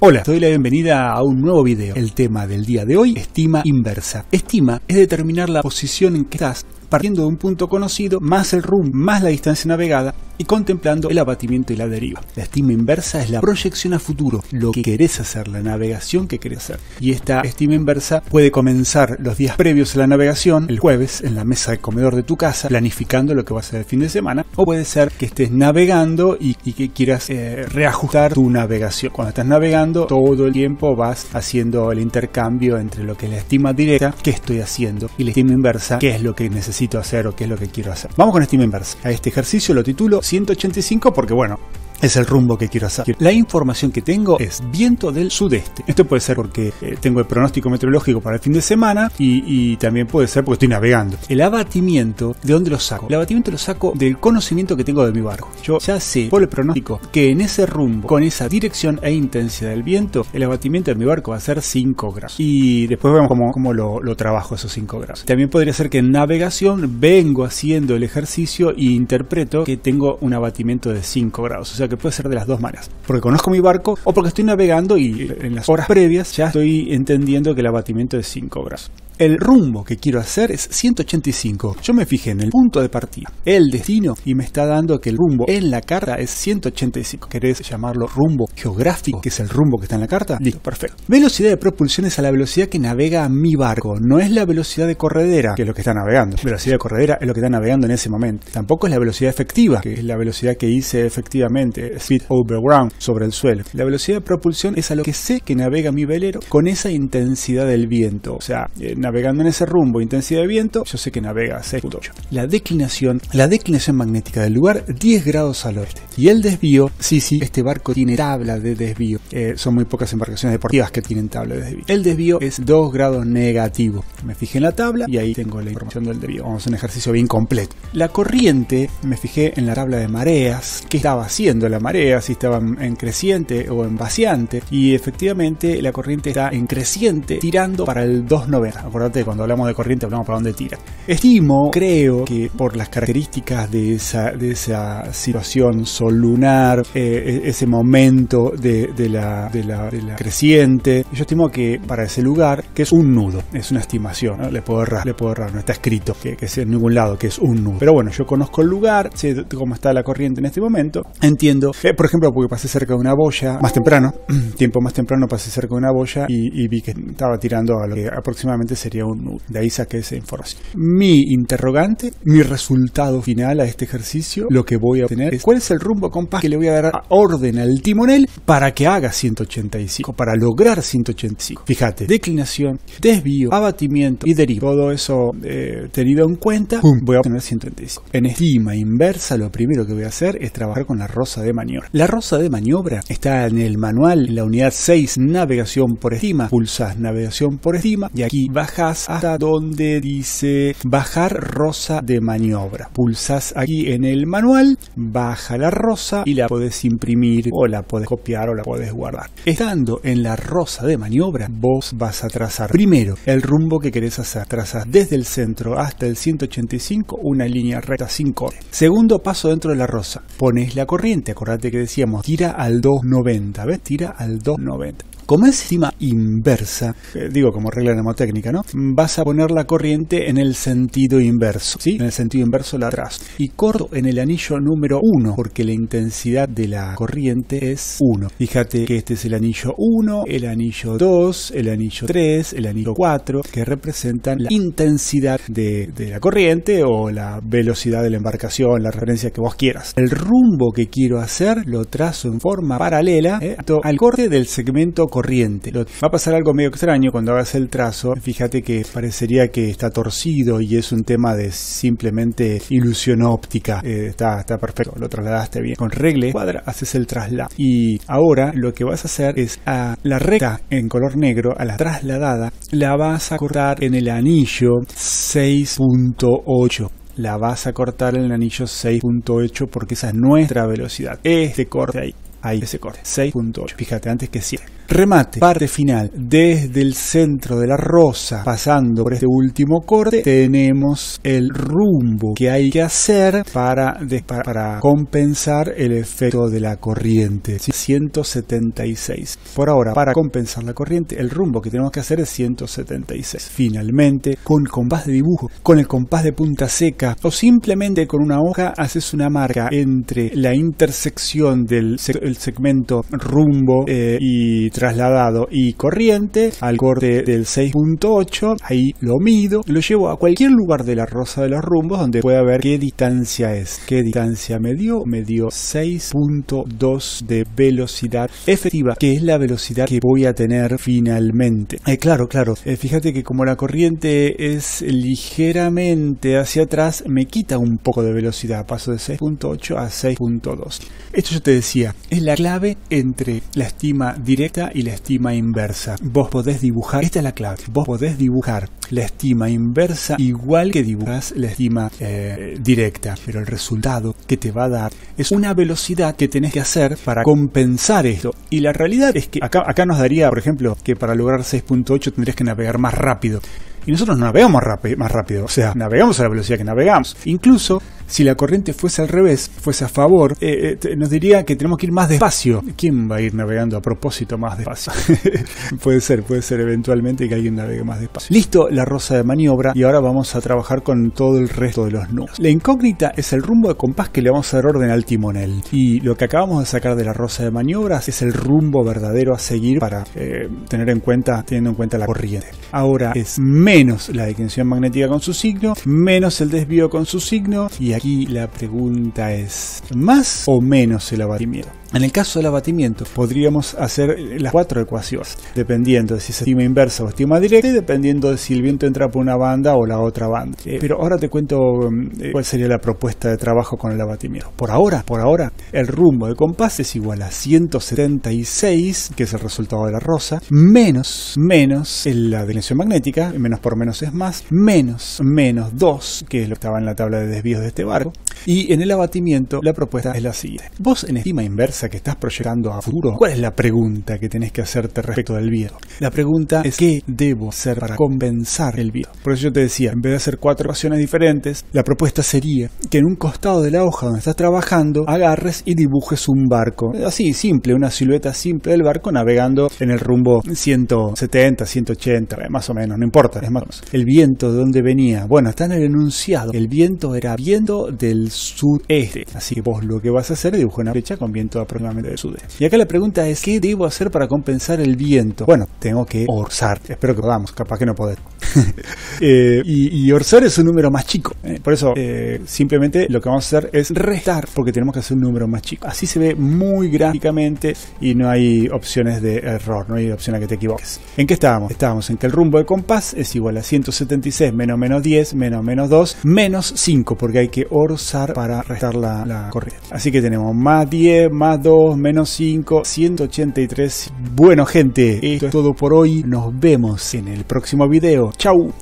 Hola, te doy la bienvenida a un nuevo video. El tema del día de hoy, estima inversa. Estima es determinar la posición en que estás partiendo de un punto conocido, más el rumbo, más la distancia navegada y contemplando el abatimiento y la deriva. La estima inversa es la proyección a futuro, lo que querés hacer, la navegación que querés hacer. Y esta estima inversa puede comenzar los días previos a la navegación, el jueves, en la mesa de comedor de tu casa, planificando lo que va a ser el fin de semana, o puede ser que estés navegando y, que quieras eh, reajustar tu navegación. Cuando estás navegando, todo el tiempo vas haciendo el intercambio entre lo que es la estima directa, qué estoy haciendo, y la estima inversa, qué es lo que necesito hacer o qué es lo que quiero hacer. Vamos con estima inversa. A este ejercicio lo titulo 185 porque bueno, es el rumbo que quiero hacer. La información que tengo es viento del sudeste. Esto puede ser porque eh, tengo el pronóstico meteorológico para el fin de semana y, también puede ser porque estoy navegando. El abatimiento, ¿de dónde lo saco? El abatimiento lo saco del conocimiento que tengo de mi barco. Yo ya sé por el pronóstico que en ese rumbo, con esa dirección e intensidad del viento, el abatimiento de mi barco va a ser 5 grados. Y después vemos cómo, lo, trabajo esos 5 grados. También podría ser que en navegación vengo haciendo el ejercicio e interpreto que tengo un abatimiento de 5 grados. O sea que puede ser de las dos maneras. Porque conozco mi barco o porque estoy navegando y en las horas previas ya estoy entendiendo que el abatimiento es 5 grados. El rumbo que quiero hacer es 185. Yo me fijé en el punto de partida, el destino, y me está dando que el rumbo en la carta es 185. ¿Querés llamarlo rumbo geográfico, que es el rumbo que está en la carta? Listo, perfecto. Velocidad de propulsión es a la velocidad que navega mi barco, no es la velocidad de corredera, que es lo que está navegando. Velocidad de corredera es lo que está navegando en ese momento. Tampoco es la velocidad efectiva, que es la velocidad que hice efectivamente, speed over ground, sobre el suelo. La velocidad de propulsión es a lo que sé que navega mi velero con esa intensidad del viento. O sea, eh, navegando en ese rumbo, intensidad de viento, yo sé que navega a 6.8. La declinación, la declinación magnética del lugar, 10 grados al oeste. Y el desvío, sí, sí, este barco tiene tabla de desvío. Eh, son muy pocas embarcaciones deportivas que tienen tabla de desvío. El desvío es 2 grados negativo. Me fijé en la tabla y ahí tengo la información del desvío. Vamos a hacer un ejercicio bien completo. La corriente, me fijé en la tabla de mareas, qué estaba haciendo la marea, si estaba en creciente o en vaciante. Y efectivamente la corriente está en creciente tirando para el 290 acordate, cuando hablamos de corriente hablamos para dónde tira. Estimo, creo que por las características de esa, de esa situación sol lunar, eh, e, ese momento de, la, de, la, creciente, yo estimo que para ese lugar, que es un nudo, es una estimación, le puedo errar, le puedo errar, no está escrito que, que sea en ningún lado, que es un nudo. Pero bueno, yo conozco el lugar, sé cómo está la corriente en este momento, entiendo, eh, por ejemplo, porque pasé cerca de una boya más temprano, tiempo más temprano pasé cerca de una boya y, y vi que estaba tirando a lo que aproximadamente se sería un nudo. De ahí saqué esa información. Mi interrogante, mi resultado final a este ejercicio, lo que voy a obtener es cuál es el rumbo compás que le voy a dar a orden al timonel para que haga 185, para lograr 185. Fíjate, declinación, desvío, abatimiento y deriva. Todo eso eh, tenido en cuenta, voy a obtener 185. En estima inversa, lo primero que voy a hacer es trabajar con la rosa de maniobra. La rosa de maniobra está en el manual, la unidad 6, navegación por estima. Pulsas navegación por estima y aquí baja hasta donde dice bajar rosa de maniobra. Pulsas aquí en el manual, baja la rosa y la puedes imprimir o la puedes copiar o la puedes guardar. Estando en la rosa de maniobra, vos vas a trazar primero el rumbo que querés hacer. Trazas desde el centro hasta el 185 una línea recta sin corte. Segundo paso dentro de la rosa, pones la corriente. Acordate que decíamos tira al 290, ¿ves? Tira al 290. Como es estima inversa, eh, digo como regla mnemotécnica, ¿no? Vas a poner la corriente en el sentido inverso, ¿sí? En el sentido inverso la atrás. Y corto en el anillo número 1, porque la intensidad de la corriente es 1. Fíjate que este es el anillo 1, el anillo 2, el anillo 3, el anillo 4, que representan la intensidad de, la corriente o la velocidad de la embarcación, la referencia que vos quieras. El rumbo que quiero hacer lo trazo en forma paralela ¿eh? al corte del segmento corriente. Va a pasar algo medio extraño cuando hagas el trazo. Fíjate que parecería que está torcido y es un tema de simplemente ilusión óptica. Eh, está, está perfecto, lo trasladaste bien. Con regle cuadra haces el traslado. Y ahora lo que vas a hacer es a la recta en color negro, a la trasladada, la vas a cortar en el anillo 6.8 la vas a cortar en el anillo 6.8 porque esa es nuestra velocidad. Este corte ahí, ahí ese corte, 6.8. Fíjate antes que 7. Remate, parte final, desde el centro de la rosa, pasando por este último corte, tenemos el rumbo que hay que hacer para, compensar el efecto de la corriente. 176. Por ahora, para compensar la corriente, el rumbo que tenemos que hacer es 176. Finalmente, con compás de dibujo, con el compás de punta seca o simplemente con una hoja, haces una marca entre la intersección del segmento rumbo eh, y trasladado y corriente al corte del 6.8, ahí lo mido, lo llevo a cualquier lugar de la rosa de los rumbos donde pueda ver qué distancia es. ¿Qué distancia me dio? Me dio 6.2 de velocidad efectiva, que es la velocidad que voy a tener finalmente. Eh, claro, claro, eh, fíjate que como la corriente es ligeramente hacia atrás, me quita un poco de velocidad, paso de 6.8 a 6.2. Esto yo te decía, es la clave entre la estima directa y la estima inversa. Vos podés dibujar, esta es la clave, vos podés dibujar la estima inversa igual que dibujas la estima eh, directa, pero el resultado que te va a dar es una velocidad que tenés que hacer para compensar esto. Y la realidad es que acá, acá nos daría, por ejemplo, que para lograr 6.8 tendrías que navegar más rápido y nosotros navegamos más rápido, o sea, navegamos a la velocidad que navegamos. Incluso si la corriente fuese al revés, fuese a favor, eh, eh, nos diría que tenemos que ir más despacio. ¿Quién va a ir navegando a propósito más despacio? puede ser, puede ser eventualmente que alguien navegue más despacio. Listo la rosa de maniobra y ahora vamos a trabajar con todo el resto de los números. La incógnita es el rumbo de compás que le vamos a dar orden al timonel. Y lo que acabamos de sacar de la rosa de maniobras es el rumbo verdadero a seguir para eh, tener en cuenta, teniendo en cuenta la corriente. Ahora es menos la declinación magnética con su signo, menos el desvío con su signo y aquí la pregunta es, ¿más o menos el abatimiento? En el caso del abatimiento, podríamos hacer las cuatro ecuaciones, dependiendo de si es estima inversa o estima directa y dependiendo de si el viento entra por una banda o la otra banda. Eh, pero ahora te cuento mm, cuál sería la propuesta de trabajo con el abatimiento. Por ahora, por ahora, el rumbo de compás es igual a 176, que es el resultado de la rosa, menos, menos la declinación magnética, menos por menos es más, menos, menos 2, que es lo que estaba en la tabla de desvíos de este barco. Y en el abatimiento, la propuesta es la siguiente. Vos en estima inversa que estás proyectando a futuro, ¿cuál es la pregunta que tenés que hacerte respecto del viento? La pregunta es ¿qué debo hacer para compensar el viento? Por eso yo te decía, en vez de hacer cuatro ecuaciones diferentes, la propuesta sería que en un costado de la hoja donde estás trabajando, agarres y dibujes un barco. Así, simple, una silueta simple del barco navegando en el rumbo 170, 180, más o menos, no importa, es más El viento de dónde venía, bueno, está en el enunciado. El viento era viento del sudeste. Así que vos lo que vas a hacer es dibujar una flecha con viento aproximadamente del sudeste. Y acá la pregunta es, ¿qué debo hacer para compensar el viento? Bueno, tengo que orzar. Espero que podamos, capaz que no poder. Eh, y, orzar es un número más chico. Eh, por eso, eh, simplemente lo que vamos a hacer es restar, porque tenemos que hacer un número más chico. Así se ve muy gráficamente y no hay opciones de error, no hay opción a que te equivoques. ¿En qué estábamos? Estábamos en que el rumbo de compás es igual a 176 menos menos 10 menos menos 2 menos 5, porque hay que orzar para restar la, la corriente. Así que tenemos más 10 más 2 menos 5 183. Bueno gente, esto es todo por hoy. Nos vemos en el próximo video. Chau.